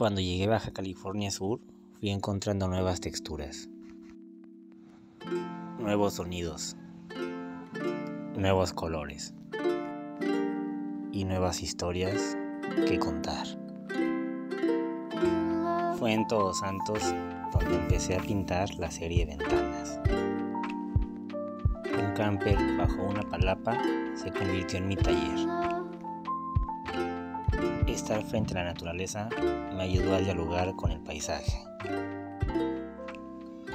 Cuando llegué a Baja California Sur, fui encontrando nuevas texturas, nuevos sonidos, nuevos colores y nuevas historias que contar. Fue en Todos Santos donde empecé a pintar la serie Ventanas. Un camper bajo una palapa se convirtió en mi taller. Estar frente a la naturaleza me ayudó a dialogar con el paisaje.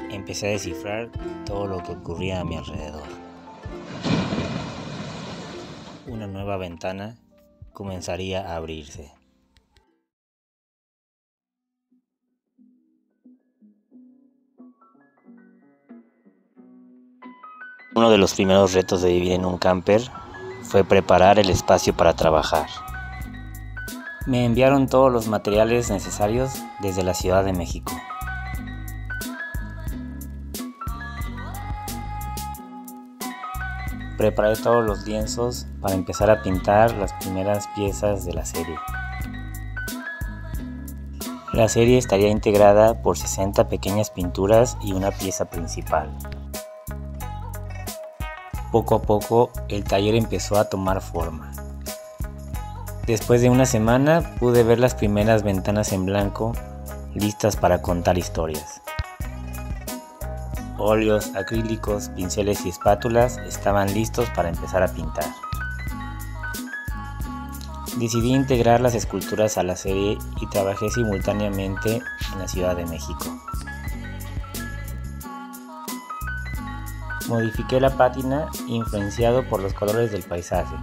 Empecé a descifrar todo lo que ocurría a mi alrededor. Una nueva ventana comenzaría a abrirse. Uno de los primeros retos de vivir en un camper fue preparar el espacio para trabajar. Me enviaron todos los materiales necesarios desde la Ciudad de México. Preparé todos los lienzos para empezar a pintar las primeras piezas de la serie. La serie estaría integrada por 60 pequeñas pinturas y una pieza principal. Poco a poco el taller empezó a tomar forma. Después de una semana pude ver las primeras ventanas en blanco listas para contar historias. Óleos, acrílicos, pinceles y espátulas estaban listos para empezar a pintar. Decidí integrar las esculturas a la serie y trabajé simultáneamente en la Ciudad de México. Modifiqué la pátina influenciado por los colores del paisaje.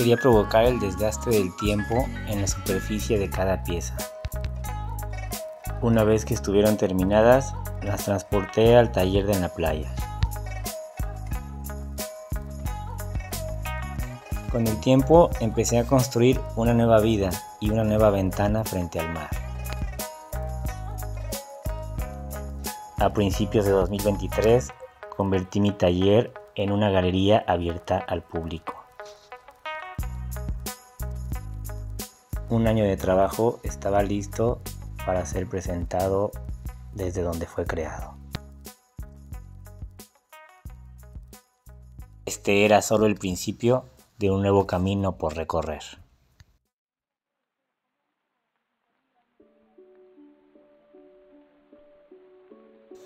Quería provocar el desgaste del tiempo en la superficie de cada pieza. Una vez que estuvieron terminadas, las transporté al taller de la playa. Con el tiempo empecé a construir una nueva vida y una nueva ventana frente al mar. A principios de 2023 convertí mi taller en una galería abierta al público. Un año de trabajo estaba listo para ser presentado desde donde fue creado. Este era solo el principio de un nuevo camino por recorrer.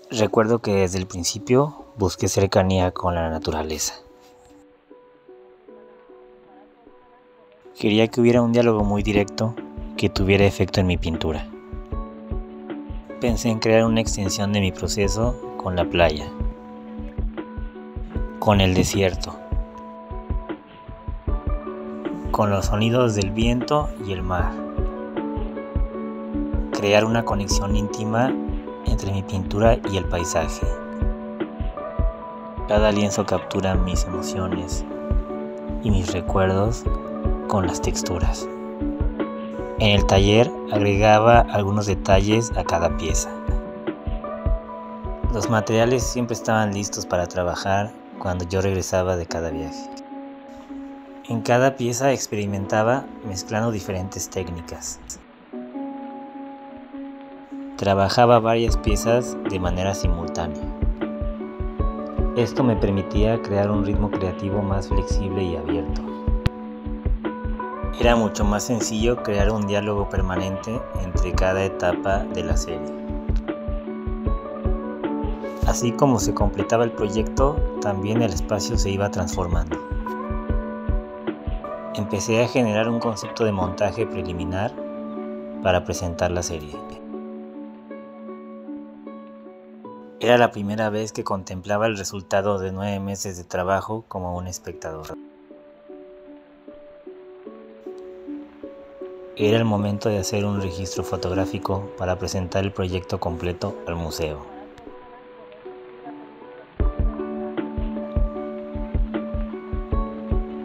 Recuerdo que desde el principio busqué cercanía con la naturaleza. Quería que hubiera un diálogo muy directo que tuviera efecto en mi pintura. Pensé en crear una extensión de mi proceso con la playa, con el desierto, con los sonidos del viento y el mar. Crear una conexión íntima entre mi pintura y el paisaje. Cada lienzo captura mis emociones y mis recuerdos con las texturas. En el taller agregaba algunos detalles a cada pieza. Los materiales siempre estaban listos para trabajar cuando yo regresaba de cada viaje. En cada pieza experimentaba mezclando diferentes técnicas. Trabajaba varias piezas de manera simultánea. Esto me permitía crear un ritmo creativo más flexible y abierto. Era mucho más sencillo crear un diálogo permanente entre cada etapa de la serie. Así como se completaba el proyecto, también el espacio se iba transformando. Empecé a generar un concepto de montaje preliminar para presentar la serie. Era la primera vez que contemplaba el resultado de nueve meses de trabajo como un espectador. Era el momento de hacer un registro fotográfico para presentar el proyecto completo al museo.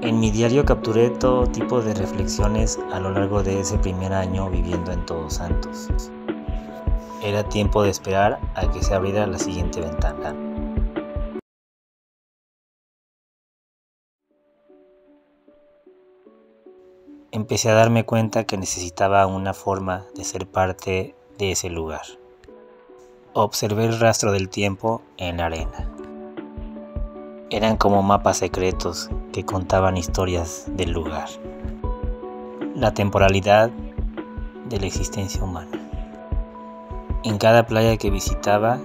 En mi diario capturé todo tipo de reflexiones a lo largo de ese primer año viviendo en Todos Santos. Era tiempo de esperar a que se abriera la siguiente ventana. Empecé a darme cuenta que necesitaba una forma de ser parte de ese lugar. Observé el rastro del tiempo en la arena. Eran como mapas secretos que contaban historias del lugar. La temporalidad de la existencia humana. En cada playa que visitaba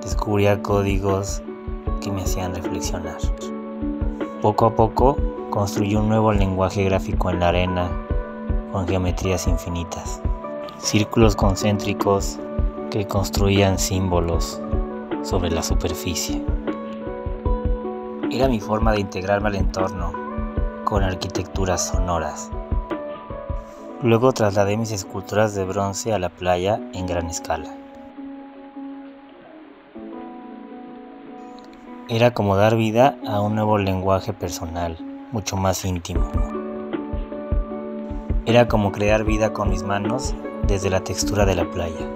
descubría códigos que me hacían reflexionar. Poco a poco construí un nuevo lenguaje gráfico en la arena con geometrías infinitas. Círculos concéntricos que construían símbolos sobre la superficie. Era mi forma de integrarme al entorno con arquitecturas sonoras. Luego trasladé mis esculturas de bronce a la playa en gran escala. Era como dar vida a un nuevo lenguaje personal, mucho más íntimo. Era como crear vida con mis manos desde la textura de la playa.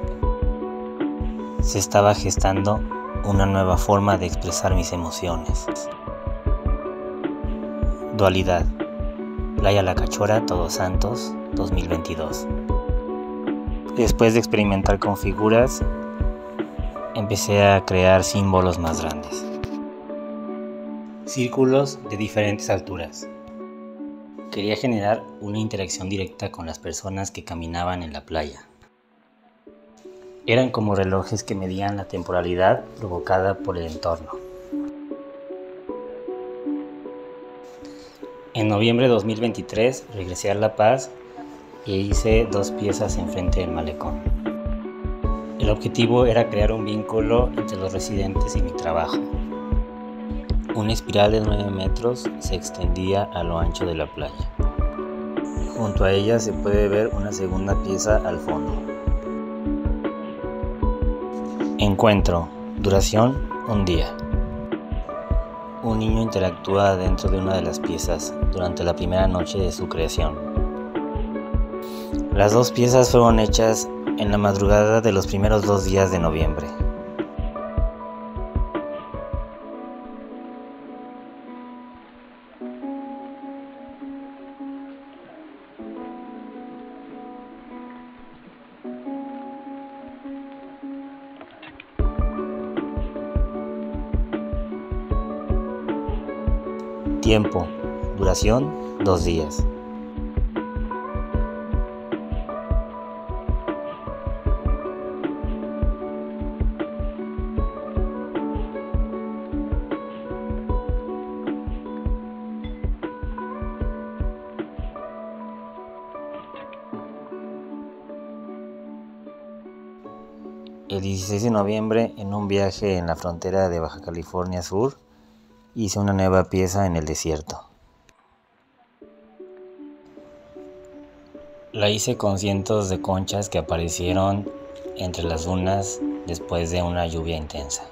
Se estaba gestando una nueva forma de expresar mis emociones. Dualidad. Playa La Cachora, Todos Santos, 2022. Después de experimentar con figuras, empecé a crear símbolos más grandes. Círculos de diferentes alturas. Quería generar una interacción directa con las personas que caminaban en la playa. Eran como relojes que medían la temporalidad provocada por el entorno. En noviembre de 2023 regresé a La Paz e hice dos piezas enfrente del malecón. El objetivo era crear un vínculo entre los residentes y mi trabajo. Una espiral de 9 metros se extendía a lo ancho de la playa. Junto a ella se puede ver una segunda pieza al fondo. Encuentro. Duración un día. Un niño interactúa dentro de una de las piezas durante la primera noche de su creación. Las dos piezas fueron hechas en la madrugada de los primeros dos días de noviembre. Tiempo. Duración. Dos días. El 16 de noviembre, en un viaje en la frontera de Baja California Sur, hice una nueva pieza en el desierto. La hice con cientos de conchas que aparecieron entre las dunas después de una lluvia intensa.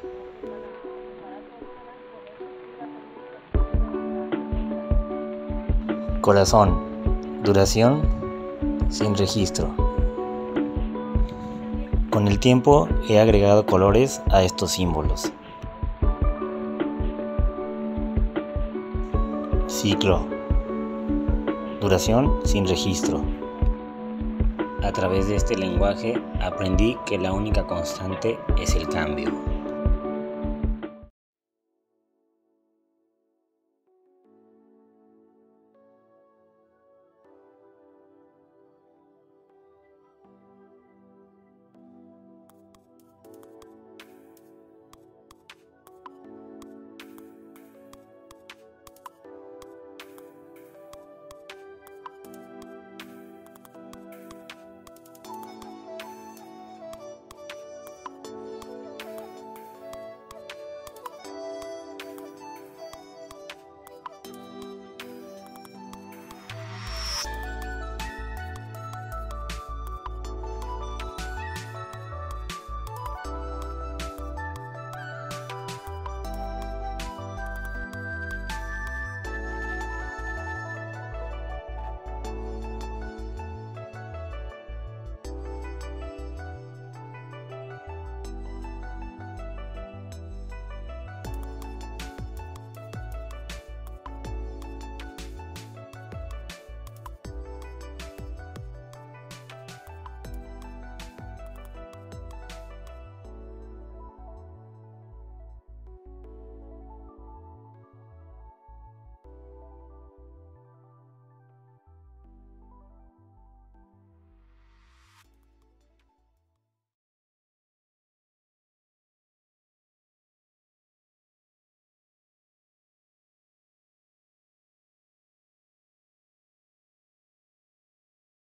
Corazón. Duración sin registro. Con el tiempo he agregado colores a estos símbolos. Ciclo. Duración sin registro. A través de este lenguaje aprendí que la única constante es el cambio.